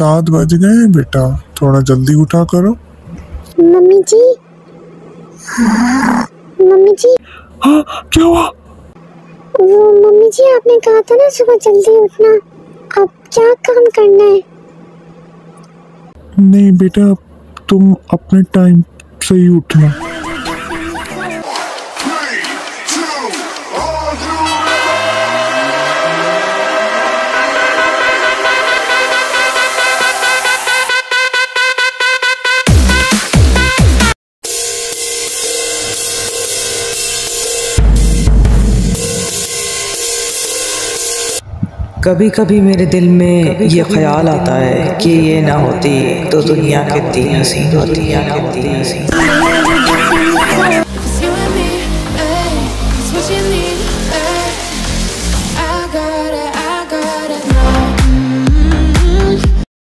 सात बज गए हैं बेटा थोड़ा जल्दी उठा करो। मम्मी जी। मम्मी जी। हाँ क्या हुआ? वो मम्मी जी आपने कहा था ना सुबह जल्दी उठना। अब क्या काम करना है? नहीं बेटा तुम अपने टाइम से ही उठना। कभी कभी मेरे दिल में ये ख्याल आता है कि ये ना होती तो दुनिया कितनी हसीन होती या कितनी हसीन।